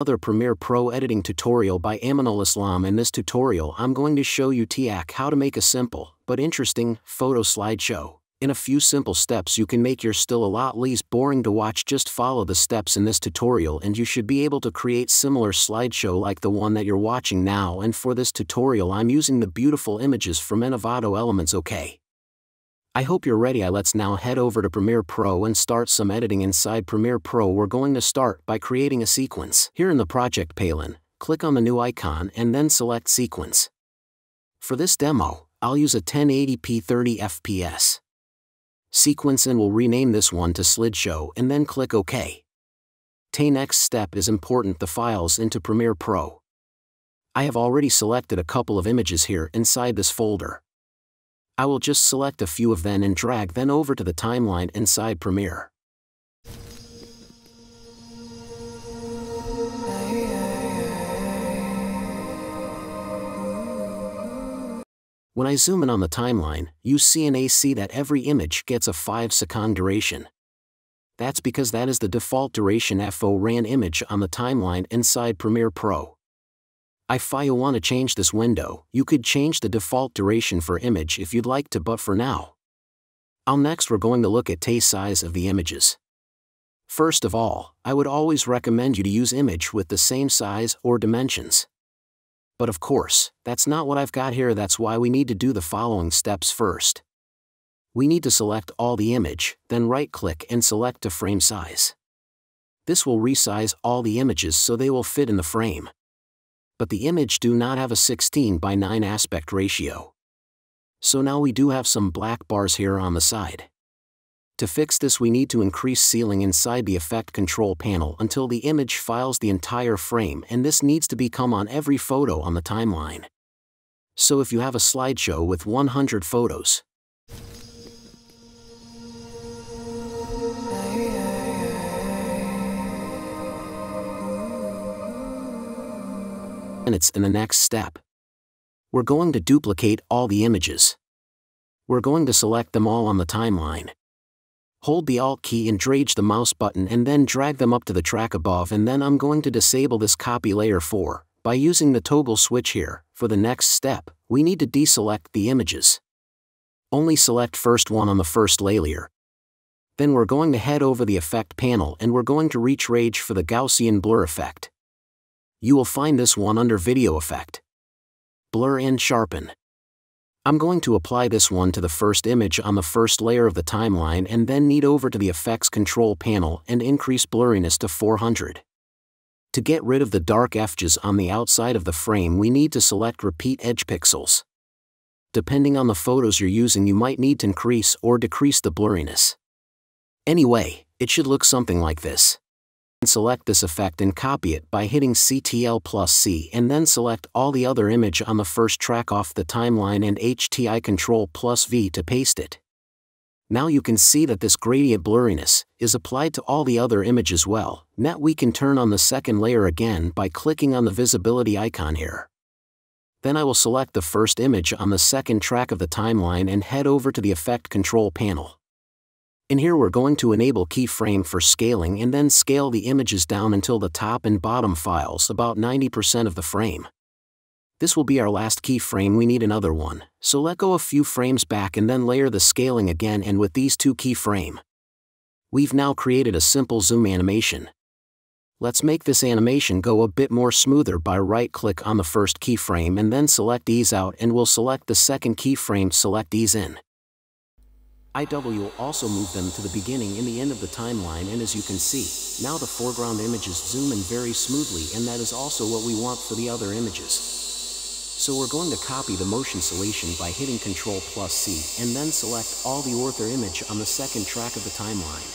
Another Premiere Pro editing tutorial by Aminul Islam in this tutorial I'm going to show you TIAC how to make a simple, but interesting, photo slideshow. In a few simple steps you can make your still a lot less boring to watch just follow the steps in this tutorial and you should be able to create similar slideshow like the one that you're watching now and for this tutorial I'm using the beautiful images from Envato Elements OK. I hope you're ready I let's now head over to Premiere Pro and start some editing inside Premiere Pro we're going to start by creating a sequence. Here in the project pane, click on the new icon and then select sequence. For this demo, I'll use a 1080p 30 fps sequence and we'll rename this one to slideshow and then click OK. The next step is important the files into Premiere Pro. I have already selected a couple of images here inside this folder. I will just select a few of them and drag them over to the timeline inside Premiere. When I zoom in on the timeline, you see an AC that every image gets a 5 second duration. That's because that is the default duration FO ran image on the timeline inside Premiere Pro. If you want to change this window, you could change the default duration for image if you'd like to but for now. I'll next we're going to look at the size of the images. First of all, I would always recommend you to use image with the same size or dimensions. But of course, that's not what I've got here that's why we need to do the following steps first. We need to select all the image, then right-click and select a frame size. This will resize all the images so they will fit in the frame. But the image do not have a 16 by 9 aspect ratio. So now we do have some black bars here on the side. To fix this we need to increase scaling inside the effect control panel until the image files the entire frame and this needs to become on every photo on the timeline. So if you have a slideshow with 100 photos, minutes in the next step. We're going to duplicate all the images. We're going to select them all on the timeline hold the Alt key and drag the mouse button and then drag them up to the track above and then I'm going to disable this copy layer 4, by using the toggle switch here, for the next step, we need to deselect the images. Only select first one on the first layer. Then we're going to head over the effect panel and we're going to reach rage for the Gaussian blur effect. You will find this one under video effect. Blur and sharpen. I'm going to apply this one to the first image on the first layer of the timeline and then need over to the effects control panel and increase blurriness to 400. To get rid of the dark edges on the outside of the frame we need to select repeat edge pixels. Depending on the photos you're using you might need to increase or decrease the blurriness. Anyway, it should look something like this select this effect and copy it by hitting CTRL plus C and then select all the other image on the first track off the timeline and HTI Control plus V to paste it. Now you can see that this gradient blurriness is applied to all the other image as well. Now we can turn on the second layer again by clicking on the visibility icon here. Then I will select the first image on the second track of the timeline and head over to the Effect Control panel. In here we're going to enable keyframe for scaling and then scale the images down until the top and bottom files about 90% of the frame. This will be our last keyframe we need another one, so let go a few frames back and then layer the scaling again and with these two keyframe. We've now created a simple zoom animation. Let's make this animation go a bit more smoother by right-click on the first keyframe and then select ease out and we'll select the second keyframe select ease in. IW also moved them to the beginning and the end of the timeline and as you can see, now the foreground images zoom in very smoothly and that is also what we want for the other images. So we're going to copy the motion selection by hitting Ctrl plus C and then select all the ortho image on the second track of the timeline.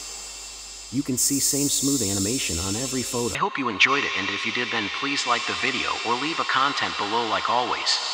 You can see same smooth animation on every photo. I hope you enjoyed it and if you did then please like the video or leave a content below like always.